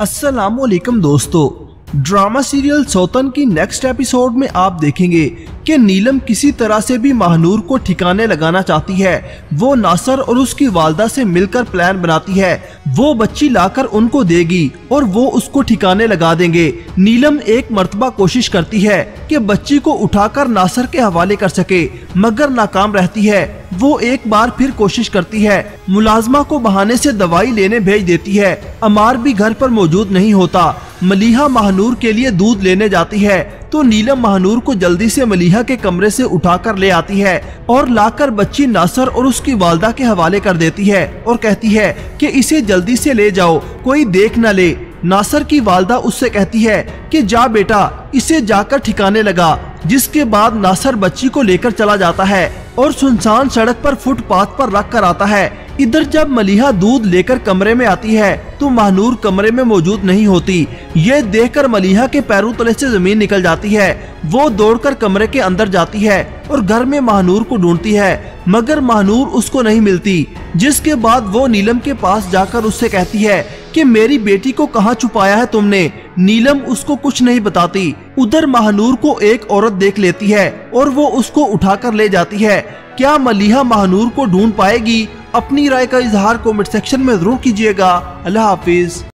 अस्सलाम वालेकुम दोस्तों। ड्रामा सीरियल सौतन की नेक्स्ट एपिसोड में आप देखेंगे कि नीलम किसी तरह से भी महानूर को ठिकाने लगाना चाहती है। वो नासर और उसकी वालदा से मिलकर प्लान बनाती है। वो बच्ची लाकर उनको देगी और वो उसको ठिकाने लगा देंगे। नीलम एक मर्तबा कोशिश करती है कि बच्ची को उठाकर नासर के हवाले कर सके, मगर नाकाम रहती है। वो एक बार फिर कोशिश करती है, मुलाजमा को बहाने से दवाई लेने भेज देती है। अमार भी घर पर मौजूद नहीं होता। मलिहा महानूर के लिए दूध लेने जाती है तो नीलम महानूर को जल्दी से मलिहा के कमरे से उठाकर ले आती है और लाकर बच्ची नासर और उसकी वालदा के हवाले कर देती है और कहती है कि इसे जल्दी से ले जाओ, कोई देख न ले। नासर की वालदा उससे कहती है कि, जा बेटा, इसे जाकर ठिकाने लगा। जिसके बाद नासर बच्ची को लेकर चला जाता है और सुनसान सड़क पर फुटपाथ पर रख कर आता है। इधर जब मलिहा दूध लेकर कमरे में आती है तो महानूर कमरे में मौजूद नहीं होती। ये देखकर मलिहा के पैरों तले से ज़मीन निकल जाती है। वो दौड़कर कमरे के अंदर जाती है और घर में महानूर को ढूंढती है, मगर महानूर उसको नहीं मिलती, जिसके बाद वो नीलम के पास जाकर उससे कहती है कि मेरी बेटी को कहाँ छुपाया है तुमने? नीलम उसको कुछ नहीं बताती। उधर महानूर को एक औरत देख लेती है और वो उसको उठाकर ले जाती है। क्या मलिहा महानूर को ढूंढ पाएगी? अपनी राय का इजहार कमेंट सेक्शन में ज़रूर कीजिएगा। अल्लाह हाफिज।